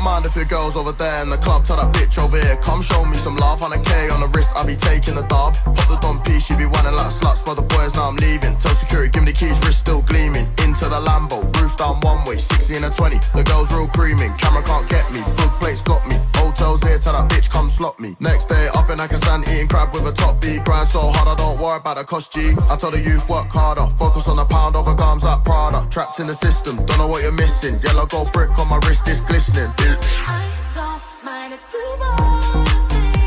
don't mind if your girl's over there in the club. Tell that bitch over here, come show me some love. 100k on the wrist, I be taking the dub. Pop the Dom P, she be whining like sluts. But the boys, now I'm leaving. Tell security, give me the keys, wrist still gleaming. Into the Lambo, roof down one way, 16 and 20. The girl's real creaming, camera can't get me. Book plates got me. Hotels here, tell that bitch come slot me. Next day, up in Pakistan, eating crab with a top B. Grind so hard, I don't worry about the cost G. I tell the youth, work harder. Focus on the pound over gums like Prada. Trapped in the system, don't know what you're missing. Yellow gold brick on my wrist is glistening. I don't mind if you want to take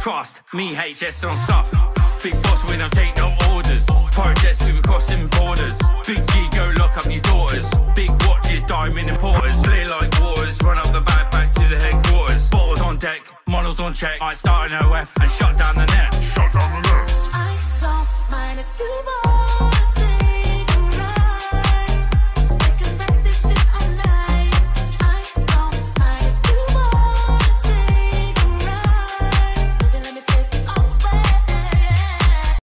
Trust me, HS on stuff. Big boss, we don't take no orders. Projects, we were crossing borders. Big G, go lock up your daughters. Big watches, diamond importers. Clear like waters, run up the back, back to the headquarters. Bottles on deck, models on check. I start an OF and shut down the net. Shut down the net.